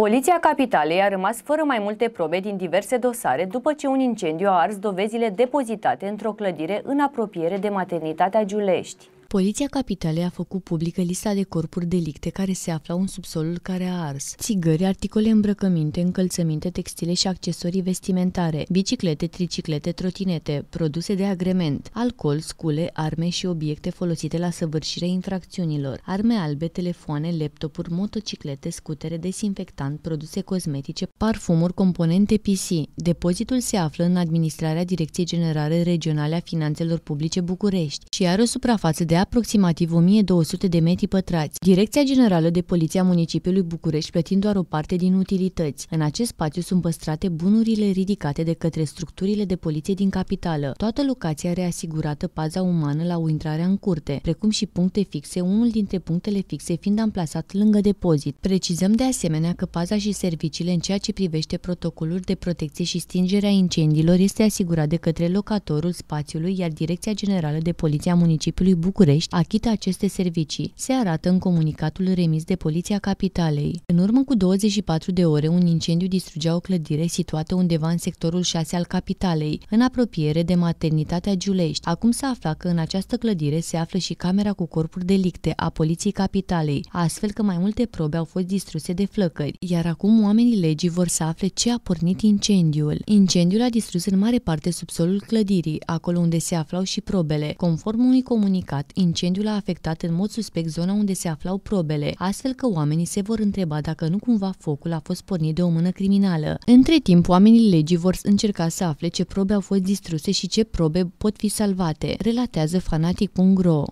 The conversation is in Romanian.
Poliția Capitalei a rămas fără mai multe probe din diverse dosare după ce un incendiu a ars dovezile depozitate într-o clădire în apropiere de maternitatea Giulești. Poliția Capitalei a făcut publică lista de corpuri delicte care se aflau în subsolul care a ars. Țigări, articole îmbrăcăminte, încălțăminte, textile și accesorii vestimentare, biciclete, triciclete, trotinete, produse de agrement, alcool, scule, arme și obiecte folosite la săvârșirea infracțiunilor, arme albe, telefoane, laptopuri, motociclete, scutere, desinfectant, produse cosmetice, parfumuri, componente PC. Depozitul se află în administrarea Direcției Generale Regionale a Finanțelor Publice București și are o suprafață de aproximativ 1200 de metri pătrați. Direcția Generală de Poliție a Municipiului București plătind doar o parte din utilități. În acest spațiu sunt păstrate bunurile ridicate de către structurile de poliție din capitală. Toată locația are asigurată paza umană la o intrare în curte, precum și puncte fixe, unul dintre punctele fixe fiind amplasat lângă depozit. Precizăm de asemenea că paza și serviciile în ceea ce privește protocolul de protecție și stingerea incendiilor este asigurat de către locatorul spațiului, iar Direcția Generală de Poliție a Municipiului București București achită aceste servicii, se arată în comunicatul remis de Poliția Capitalei. În urmă cu 24 de ore, un incendiu distrugea o clădire situată undeva în sectorul 6 al capitalei, în apropiere de maternitatea Giulești. Acum se afla că în această clădire se află și camera cu corpuri delicte a Poliției Capitalei, astfel că mai multe probe au fost distruse de flăcări, iar acum oamenii legii vor să afle ce a pornit incendiul. Incendiul a distrus în mare parte subsolul clădirii, acolo unde se aflau și probele. Conform unui comunicat, incendiul a afectat în mod suspect zona unde se aflau probele, astfel că oamenii se vor întreba dacă nu cumva focul a fost pornit de o mână criminală. Între timp, oamenii legii vor încerca să afle ce probe au fost distruse și ce probe pot fi salvate, relatează fanatic.ro.